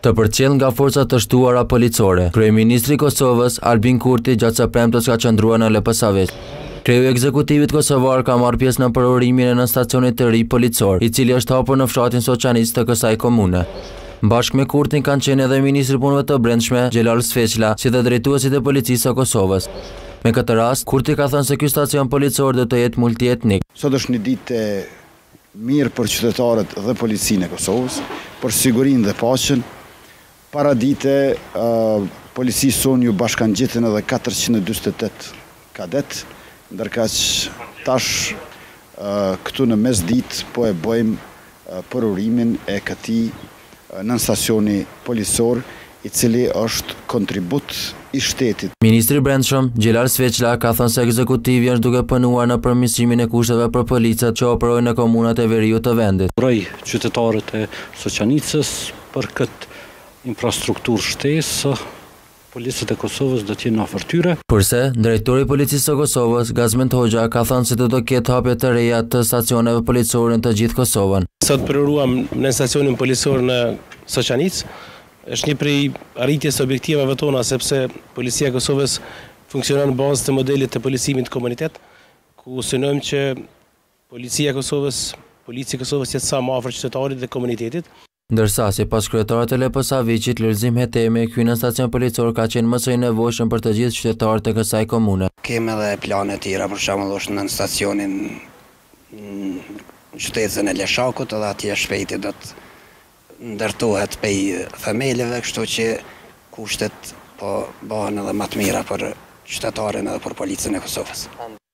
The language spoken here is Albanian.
Të përcjellë nga forca të shtuara policore, kryeministri i Kosovës, Albin Kurti, gjatë së premtes ka qëndruar në Leposaviq. Kreu i ekzekutivit kosovar ka marrë pjesë në përurimin e nënstacionit të ri policor, i cili është hapur në fshatin Soçanicë të kësaj komune. Bashkë me Kurtin kanë qenë edhe ministri i Punëve të Brendshme, Xhelal Sveçla, si dhe drejtuesit e Policisë së Kosovës. Me këtë rast, Kurti ka thënë se ky stacion policor do të jetë multietnik. Sot është një ditë e Mirë për qytetarët dhe Policinë e Kosovës, për sigurinë dhe paqen, paradite Policisë sonë iu bashkëngjitën edhe katërqind e njëzet e tetë kadetë, ndërkaq tash këtu në mesditë po e bëjmë përurimin e këtij nënstacioni policor, i cili është kontribut i shtetit. Ministri i Brendshëm, Xhelal Sveçla, ka thënë se ekzekutivi është duke punuar në përmirësimin e kushteve për policët që operojnë në komunat e veriut të vendit. Uroj qytetarët e Soçanicës për këtë infrastrukturë shtesë Policët e Kosovës do të jenë afër tyre. Kurse, drejtori i Policisë së Kosovës, Gazmend Hoxha ka thënë se do të ketë hapje të reja të stacioneve policore në të gjithë Kosovën. Sot përuruam nënstacionin policor në Soçanicë. Është një prej arritjes së objektivave tona sepse Policia e Kosovës funksionon në bazë të modelit të policimit në komunitet, ku synojmë që Policia e Kosovës, polici i Kosovës të jetë sa më afër qytetarit dhe komunitetit. Ndërsa, sipas kryetarit të Leposaviqit, Lulzim Hetemi, ky nënstacion policor ka qenë më se i nevojshëm për të gjithë qytetarët e kësaj komune. Kemi edhe plane tjera, për shembull është nënstacioni në qytezën e Leshakut edhe atje shpejti do të ndërtohet pej themeleve, kështu që kushtet po bëhen edhe më të mira për qytetarin edhe për Policinë e Kosovës.